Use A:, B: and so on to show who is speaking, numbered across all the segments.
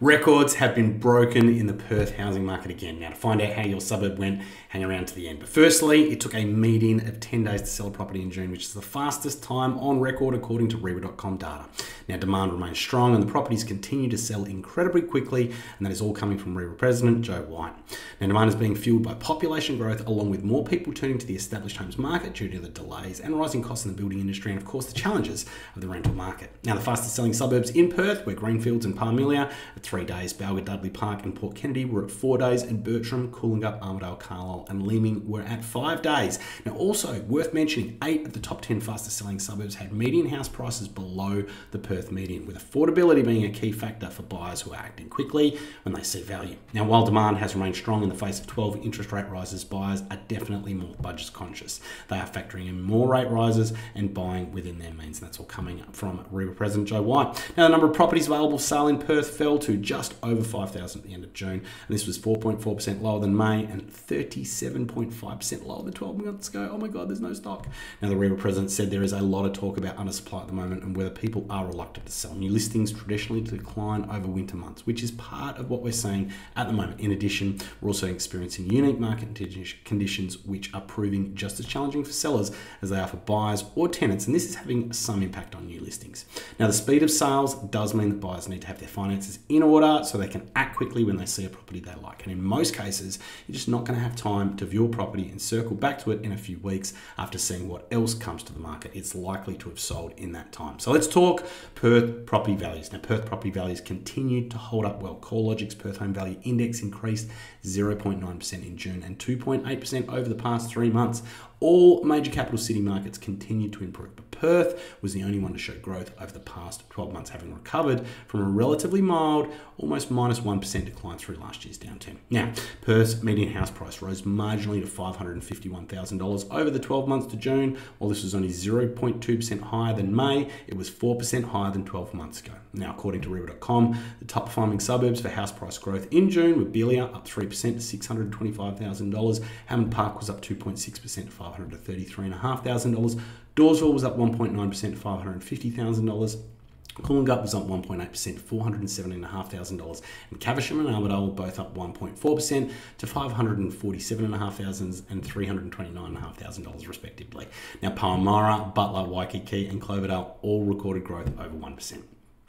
A: Records have been broken in the Perth housing market again. Now, to find out how your suburb went, hang around to the end. But firstly, it took a median of 10 days to sell a property in June, which is the fastest time on record according to REIWA.com data. Now, demand remains strong and the properties continue to sell incredibly quickly, and that is all coming from Rewa President Joe White. Now, demand is being fueled by population growth, along with more people turning to the established homes market due to the delays and rising costs in the building industry, and of course, the challenges of the rental market. Now, the fastest selling suburbs in Perth were Greenfields and Parmelia three days, Balga, Dudley Park, and Port Kennedy were at four days, and Bertram, Cooloongup, Armadale, Carlisle, and Leeming were at five days. Now, also worth mentioning, eight of the top 10 fastest selling suburbs had median house prices below the Perth median, with affordability being a key factor for buyers who are acting quickly when they see value. Now, while demand has remained strong in the face of 12 interest rate rises, buyers are definitely more budget conscious. They are factoring in more rate rises and buying within their means, and that's all coming from REIWA President Joe White. Now, the number of properties available for sale in Perth fell to just over 5,000 at the end of June, and this was 4.4% lower than May and 37.5% lower than 12 months ago. Oh my God, there's no stock. Now, the REIWA president said there is a lot of talk about undersupply at the moment and whether people are reluctant to sell. New listings traditionally decline over winter months, which is part of what we're seeing at the moment. In addition, we're also experiencing unique market conditions which are proving just as challenging for sellers as they are for buyers or tenants, and this is having some impact on new listings. Now, the speed of sales does mean that buyers need to have their finances in order so they can act quickly when they see a property they like. And in most cases, you're just not going to have time to view a property and circle back to it in a few weeks after seeing what else comes to the market. It's likely to have sold in that time. So let's talk Perth property values. Now, Perth property values continued to hold up well. CoreLogic's Perth Home Value Index increased 0.9% in June and 2.8% over the past three months. All major capital city markets continued to improve, but Perth was the only one to show growth over the past 12 months, having recovered from a relatively mild, almost minus 1 decline through last year's downturn. Now, Perth's median house price rose marginally to $551,000 over the 12 months to June. While this was only 0.2% higher than May, it was 4% higher than 12 months ago. Now, according to REIWA.com, the top performing suburbs for house price growth in June were Beeliar up 3% to $625,000, Hammond Park was up 2.6% to $533,500, Dawesville was up 1.9% to $550,000. Cooloongup was up 1.8% to $470,500 and Caversham and Armadale were both up 1.4% to $547,500 and $329,500 respectively. Now Palmyra, Butler, Waikiki and Cloverdale all recorded growth over 1%.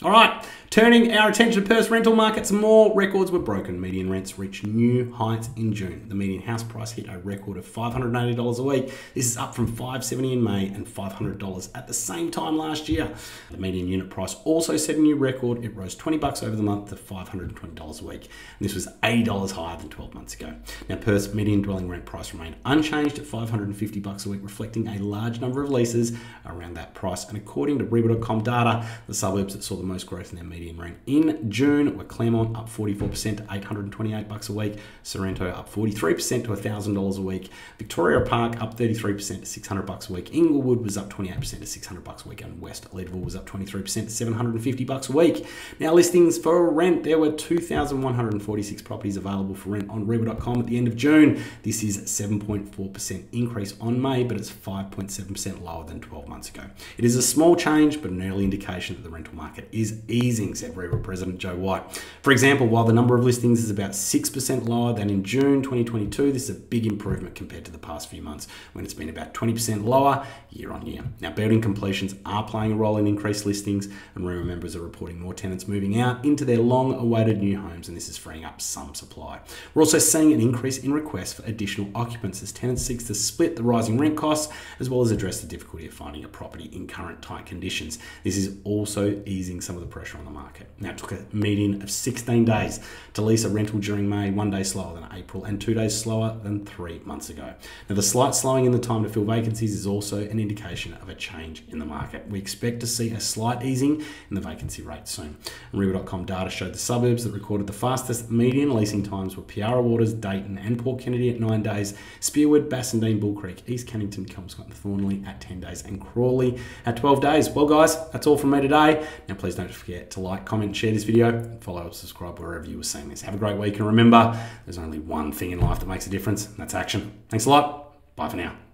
A: All right, turning our attention to Perth's rental markets, more records were broken. Median rents reached new heights in June. The median house price hit a record of $580 a week. This is up from 570 in May and $500 at the same time last year. The median unit price also set a new record. It rose 20 bucks over the month to $520 a week. And this was $80 higher than 12 months ago. Now, Perth's median dwelling rent price remained unchanged at 550 bucks a week, reflecting a large number of leases around that price. And according to REIWA.com data, the suburbs that saw the most growth in their median rent. In June, were Claremont up 44% to 828 bucks a week, Sorrento up 43% to $1,000 a week, Victoria Park up 33% to 600 bucks a week, Inglewood was up 28% to 600 bucks a week, and West Leederville was up 23% to 750 bucks a week. Now, listings for rent, there were 2,146 properties available for rent on REIWA.com at the end of June. This is 7.4% increase on May, but it's 5.7% lower than 12 months ago. It is a small change, but an early indication that the rental market is easing, said REIWA President Joe White. For example, while the number of listings is about 6% lower than in June 2022, this is a big improvement compared to the past few months when it's been about 20% lower year on year. Now, building completions are playing a role in increased listings, and REIWA members are reporting more tenants moving out into their long awaited new homes, and this is freeing up some supply. We're also seeing an increase in requests for additional occupants as tenants seek to split the rising rent costs as well as address the difficulty of finding a property in current tight conditions. This is also easing some of the pressure on the market. Now, it took a median of 16 days to lease a rental during May, one day slower than April, and two days slower than three months ago. Now, the slight slowing in the time to fill vacancies is also an indication of a change in the market. We expect to see a slight easing in the vacancy rate soon. And REIWA.com data showed the suburbs that recorded the fastest median leasing times were Piara Waters, Dayton, and Port Kennedy at nine days, Spearwood, Bassendean, Bull Creek, East Cannington, Kelmscott, and Thornlie at 10 days, and Crawley at 12 days. Well, guys, that's all from me today. Now, please don't forget to like, comment, share this video, follow and subscribe wherever you are seeing this. Have a great week, and remember, there's only one thing in life that makes a difference, and that's action. Thanks a lot. Bye for now.